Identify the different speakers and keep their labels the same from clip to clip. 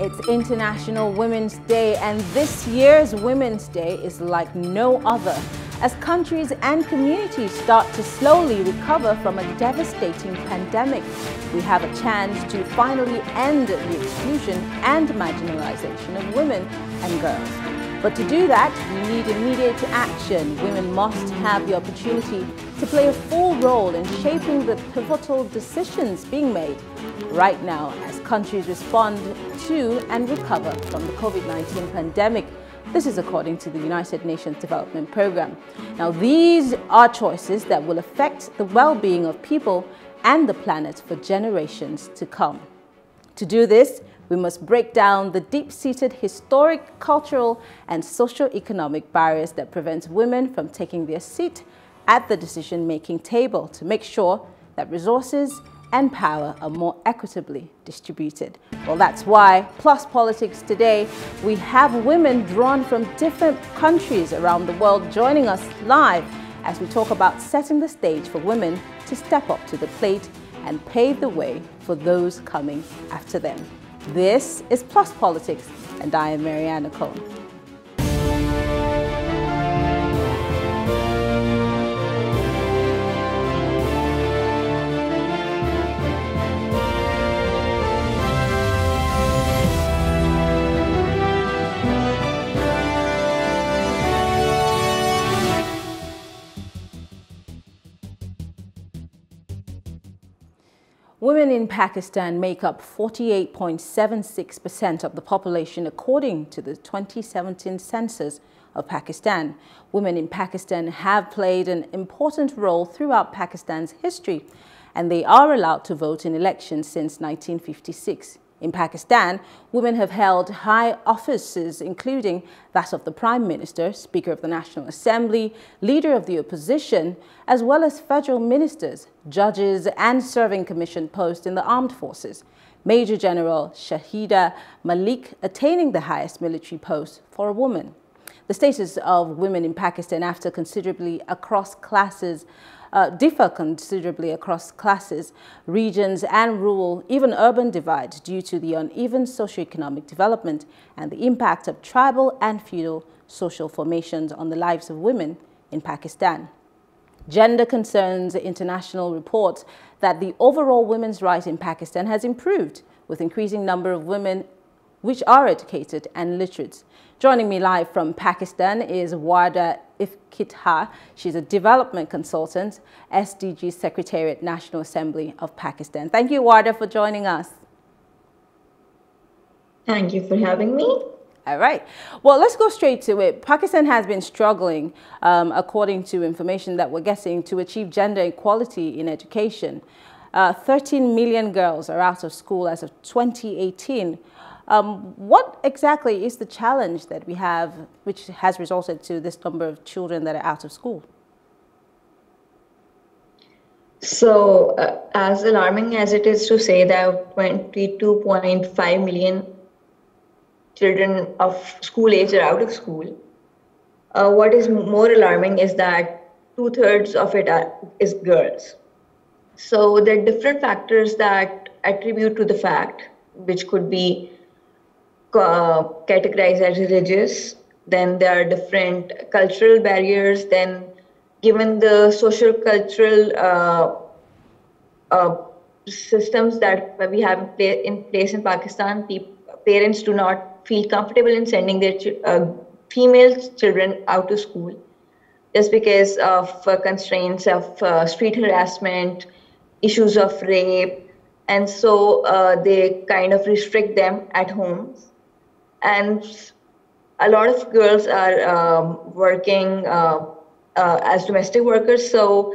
Speaker 1: It's International Women's Day and this year's Women's Day is like no other as countries and communities start to slowly recover from a devastating pandemic. We have a chance to finally end the exclusion and marginalization of women and girls. But to do that, we need immediate action. Women must have the opportunity to play a full role in shaping the pivotal decisions being made right now as countries respond to and recover from the COVID-19 pandemic. This is according to the United Nations Development Programme. Now, these are choices that will affect the well-being of people and the planet for generations to come. To do this, we must break down the deep-seated historic, cultural and socio-economic barriers that prevent women from taking their seat at the decision-making table to make sure that resources and power are more equitably distributed. Well, that's why Plus Politics today, we have women drawn from different countries around the world joining us live as we talk about setting the stage for women to step up to the plate and pave the way for those coming after them. This is Plus Politics, and I am Maryann Okon. Women in Pakistan make up 48.76% of the population according to the 2017 census of Pakistan. Women in Pakistan have played an important role throughout Pakistan's history and they are allowed to vote in elections since 1956. In Pakistan, women have held high offices, including that of the Prime Minister, Speaker of the National Assembly, Leader of the Opposition, as well as federal ministers, judges, and serving commission posts in the armed forces. Major General Shahida Malik attaining the highest military post for a woman. The status of women in Pakistan after considerably across classes uh, differ considerably across classes, regions and rural, even urban divides due to the uneven socioeconomic development and the impact of tribal and feudal social formations on the lives of women in Pakistan. Gender Concerns International reports that the overall women's rights in Pakistan has improved with increasing number of women which are educated and literate. Joining me live from Pakistan is Warda Iftikhar. She's a development consultant, SDG Secretariat National Assembly of Pakistan. Thank you, Warda, for joining us.
Speaker 2: Thank you for having me.
Speaker 1: All right. Well, let's go straight to it. Pakistan has been struggling, um, according to information that we're getting, to achieve gender equality in education. Uh, 13 million girls are out of school as of 2018, um, what exactly is the challenge that we have, which has resulted to this number of children that are out of school?
Speaker 2: So, uh, as alarming as it is to say that 22.5 million children of school age are out of school, uh, what is more alarming is that two thirds of it are, is girls. So, there are different factors that attribute to the fact, which could be uh, categorized as religious. Then there are different cultural barriers. Then, given the social cultural uh, uh, systems that we have in place in Pakistan, parents do not feel comfortable in sending their ch uh, female children out to school just because of uh, constraints of uh, street harassment, issues of rape, and so they kind of restrict them at homes and a lot of girls are um, working uh, uh, as domestic workers. So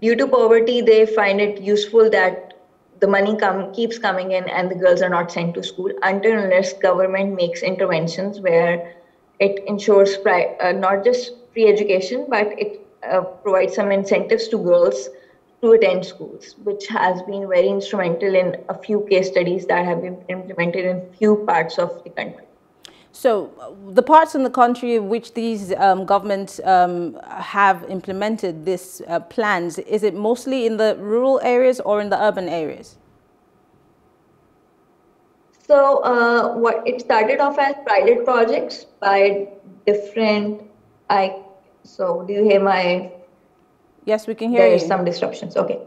Speaker 2: due to poverty, they find it useful that the money come keeps coming in and the girls are not sent to school until unless government makes interventions where it ensures pri- uh, not just free education, but it uh, provides some incentives to girls to attend schools, which has been very instrumental in a few case studies that have been implemented in few parts of the country.
Speaker 1: So uh, the parts in the country which these um, governments um, have implemented these uh, plans, is it mostly in the rural areas or in the urban areas?
Speaker 2: So uh, what it started off as pilot projects by different. I so do you hear my?
Speaker 1: Yes, we can hear
Speaker 2: There's
Speaker 1: you.
Speaker 2: some disruptions. Okay.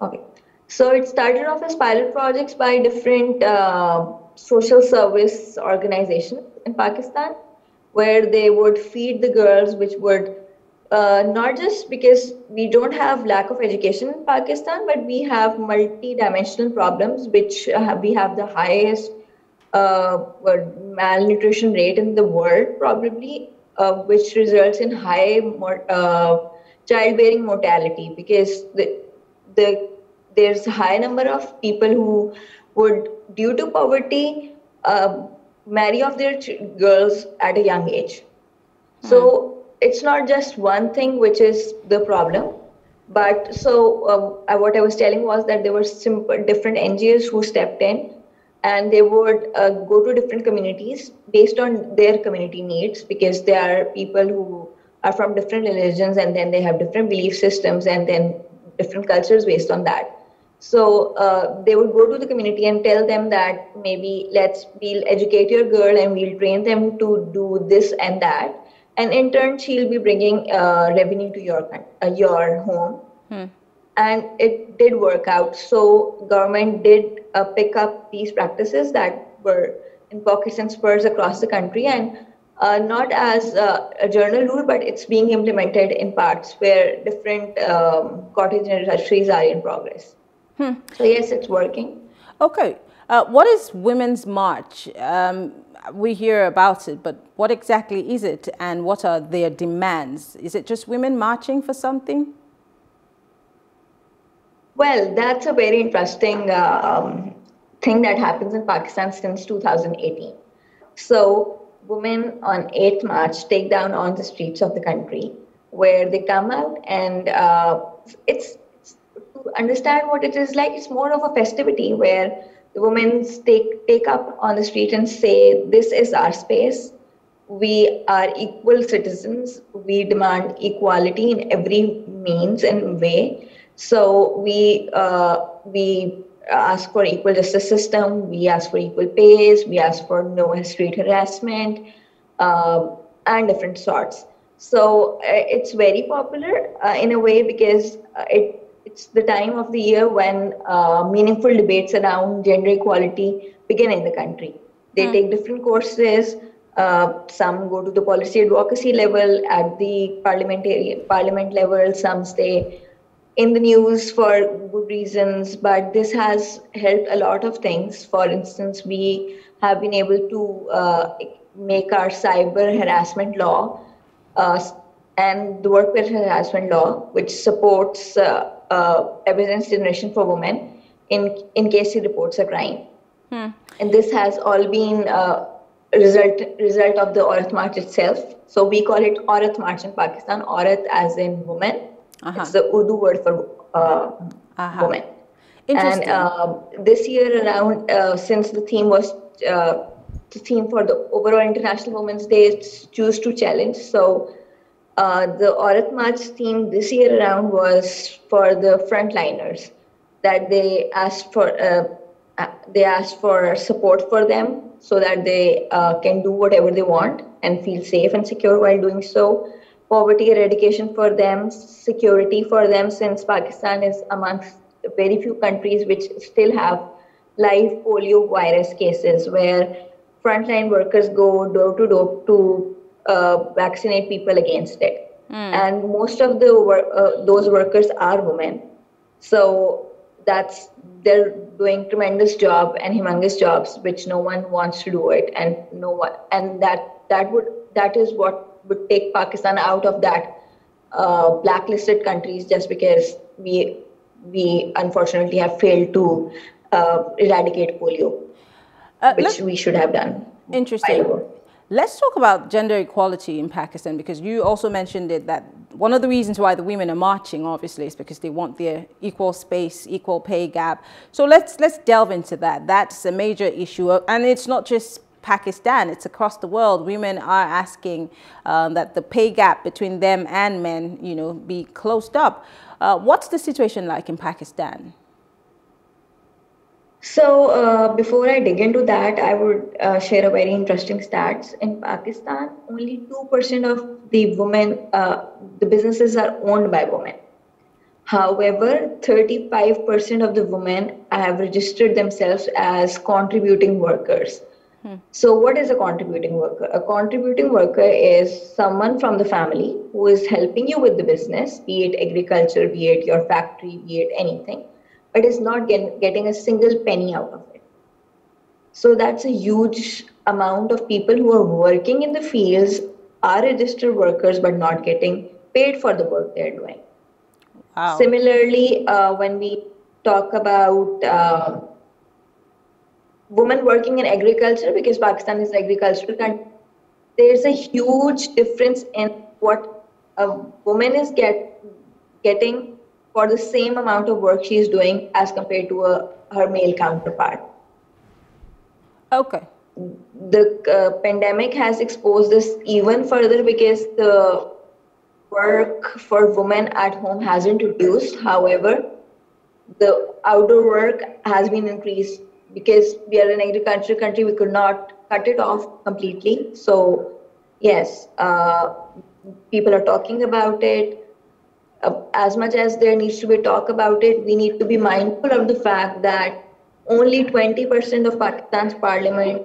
Speaker 2: Okay. So it started off as pilot projects by different uh, social service organizations in Pakistan, where they would feed the girls, which would uh, not just because we don't have lack of education in Pakistan, but we have multi-dimensional problems, which uh, we have the highest uh, malnutrition rate in the world, probably, uh, which results in high mor- uh, childbearing mortality because the, the there's a high number of people who would, due to poverty, uh, marry off their ch- girls at a young age. So it's not just one thing which is the problem. But so uh, what I was telling was that there were simple, different NGOs who stepped in and they would uh, go to different communities based on their community needs because there are people who are from different religions and then they have different belief systems and then different cultures based on that. So uh, they would go to the community and tell them that maybe let's we'll educate your girl and we'll train them to do this and that, and in turn she'll be bringing uh, revenue to your uh, your home.
Speaker 1: Hmm.
Speaker 2: And it did work out. So government did uh, pick up these practices that were in pockets and spurs across the country and. Uh, not as uh, a journal rule, but it's being implemented in parts where different um, cottage industries are in progress.
Speaker 1: Hmm.
Speaker 2: So yes, it's working.
Speaker 1: Okay. Uh, what is Women's March? Um, we hear about it, but what exactly is it and what are their demands? Is it just women marching for something?
Speaker 2: Well, that's a very interesting um, thing that happens in Pakistan since 2018. So, women on 8th March take down on the streets of the country where they come out and uh, it's understand what it is like, it's more of a festivity where the women take take up on the street and say, "This is our space. We are equal citizens. We demand equality in every means and way. So we uh, we ask for equal justice system. We ask for equal pays. We ask for no street harassment uh, and different sorts." So uh, it's very popular uh, in a way because uh, it it's the time of the year when uh, meaningful debates around gender equality begin in the country. They mm. take different courses. Uh, some go to the policy advocacy level at the parliamentary parliament level. Some stay in the news for good reasons. But this has helped a lot of things. For instance, we have been able to uh, make our cyber harassment law uh, and the workplace harassment law, which supports uh, uh, evidence generation for women in in case he reports a crime. Hmm. And this has all been uh, result result of the Aurat March itself. So we call it Aurat March in Pakistan. Aurat as in woman. Uh-huh. It's the Urdu word for uh, uh-huh. woman. And uh, this year around, uh, since the theme was uh, the theme for the overall International Women's Day, it's choose to challenge. So uh, the Aurat March theme this year around was for the frontliners that they asked for uh, uh, they asked for support for them so that they uh, can do whatever they want and feel safe and secure while doing so. Poverty eradication for them security for them since pakistan is amongst very few countries which still have live polio virus cases where frontline workers go door to door to vaccinate people against it. Mm. And most of the uh, those workers are women, so that's they're doing tremendous job and humongous jobs, which no one wants to do it, and no one, and that that would that is what would take Pakistan out of that uh, blacklisted countries just because we we unfortunately have failed to uh, eradicate polio, uh, which we should have done.
Speaker 1: Interesting. Let's talk about gender equality in Pakistan because you also mentioned it that one of the reasons why the women are marching obviously is because they want their equal space, equal pay gap. So let's let's delve into that. That's a major issue and it's not just Pakistan, it's across the world. Women are asking um, that the pay gap between them and men, you know, be closed up. Uh, what's the situation like in Pakistan?
Speaker 2: So uh, before I dig into that, I would uh, share a very interesting stats. In Pakistan, only 2% of the women, uh, the businesses are owned by women. However, 35% of the women have registered themselves as contributing workers. Hmm. So, what is a contributing worker? A contributing worker is someone from the family who is helping you with the business, be it agriculture, be it your factory, be it anything but is not get, getting a single penny out of it. So that's a huge amount of people who are working in the fields, are registered workers, but not getting paid for the work they're doing. Wow. Similarly, uh, when we talk about uh, women working in agriculture, because Pakistan is an agricultural country, there's a huge difference in what a woman is get, getting for the same amount of work she's doing as compared to a, her male counterpart.
Speaker 1: Okay.
Speaker 2: The uh, pandemic has exposed this even further because the work for women at home hasn't reduced. However, the outdoor work has been increased because we are an agricultural country. We could not cut it off completely. So, yes, uh, people are talking about it uh, as much as there needs to be talk about it, we need to be mindful of the fact that only 20% of Pakistan's parliament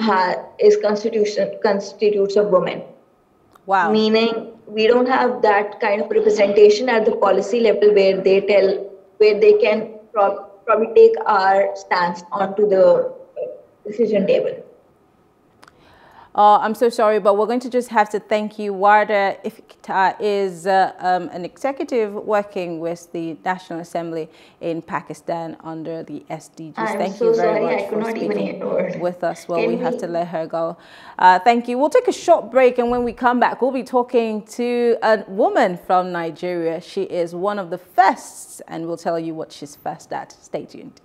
Speaker 2: ha- is constitution constitutes of women.
Speaker 1: Wow.
Speaker 2: Meaning we don't have that kind of representation at the policy level where they tell where they can pro- probably take our stance onto the decision table.
Speaker 1: Uh, I'm so sorry, but we're going to just have to thank you. Warda Iftikhar is uh, um, an executive working with the National Assembly in Pakistan under the SDGs.
Speaker 2: I'm
Speaker 1: thank
Speaker 2: so
Speaker 1: you very
Speaker 2: sorry,
Speaker 1: much for speaking with us. Well,
Speaker 2: Can
Speaker 1: we, we have to let her go. Uh, thank you. We'll take a short break, and when we come back, we'll be talking to a woman from Nigeria. She is one of the first, and we'll tell you what she's first at. Stay tuned.